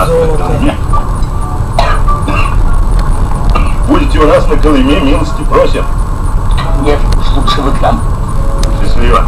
нас на. Колыме. Будете у нас на Колыме, милости просим. Нет, лучше вы к нам. Счастливо.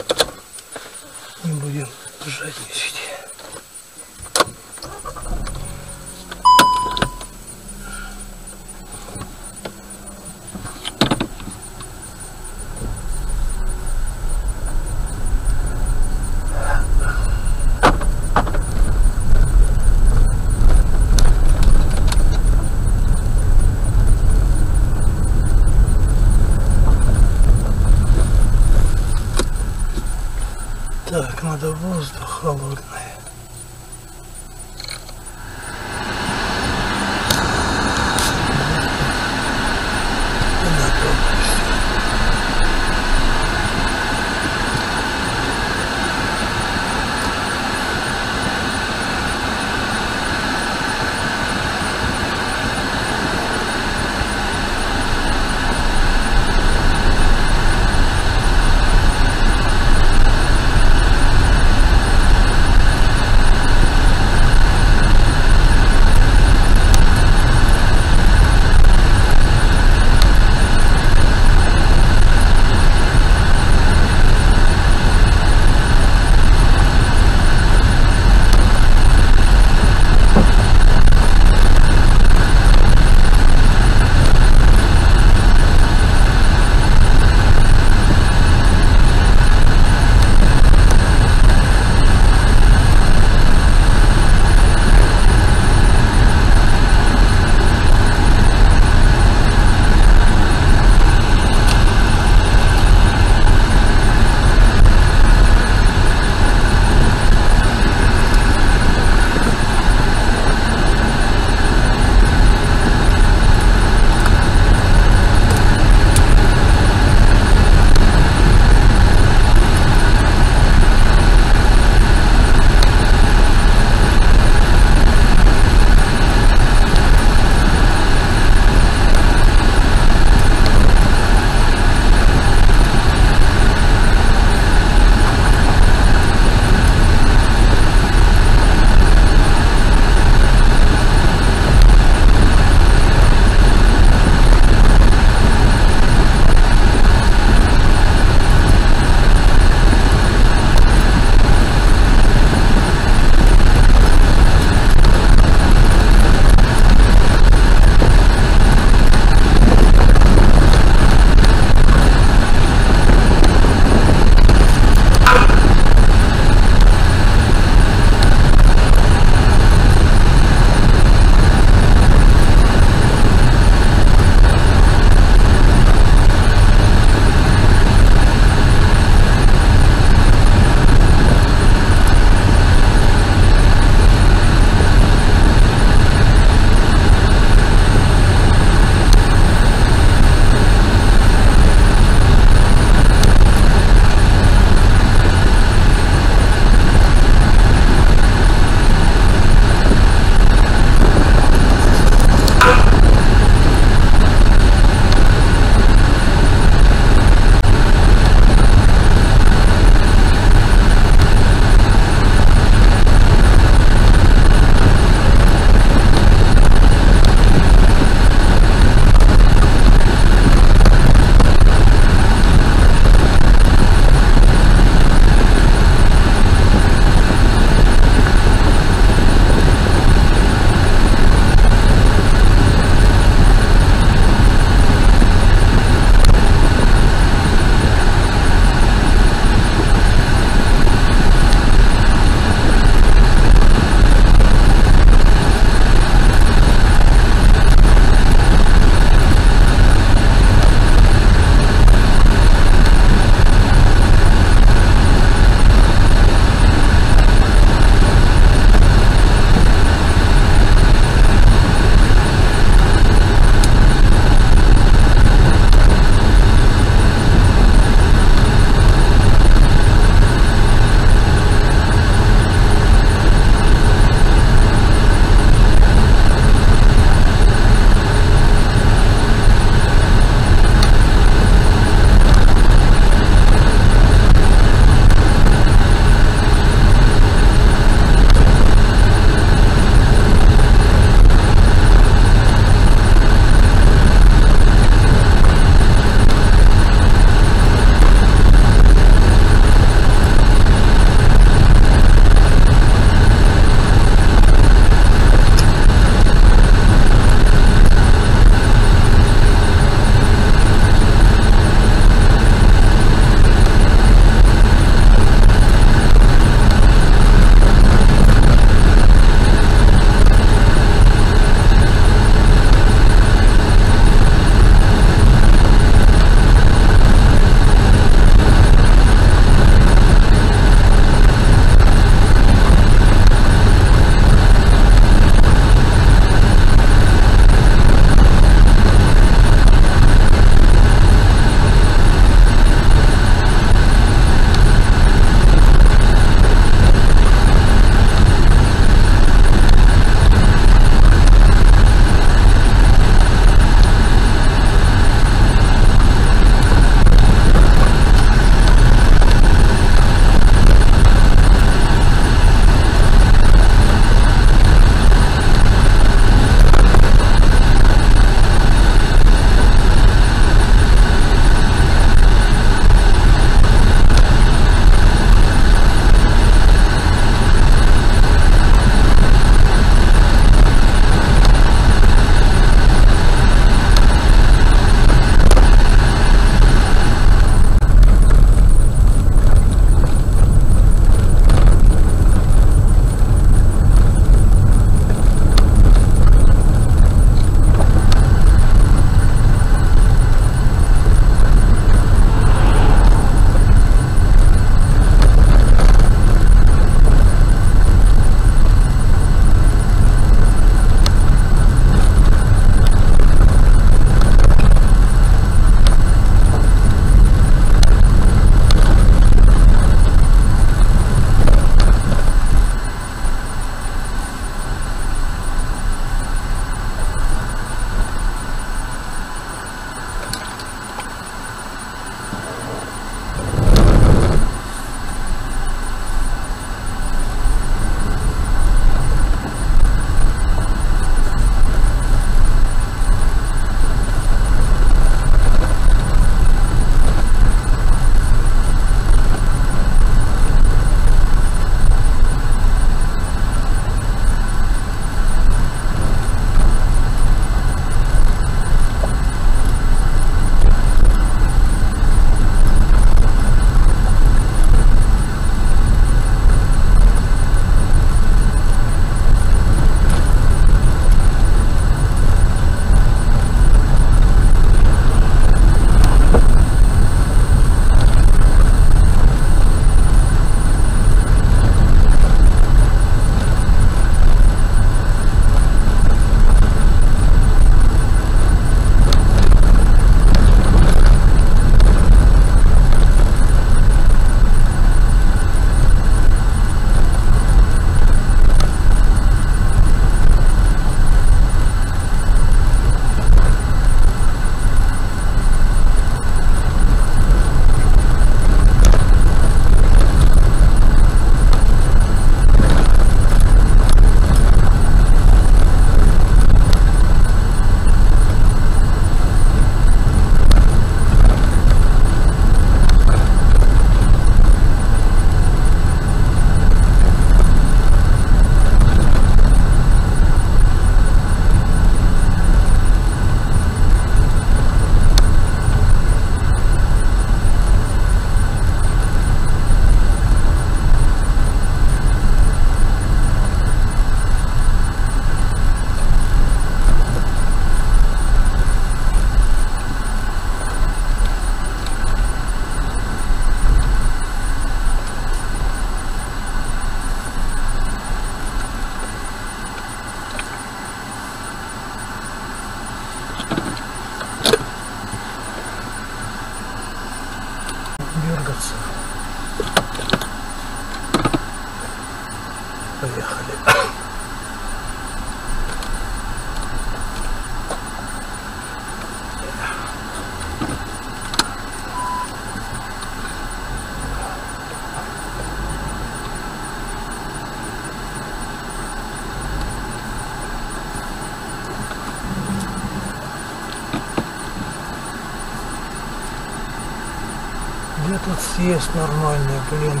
Тут съезд нормальный, блин?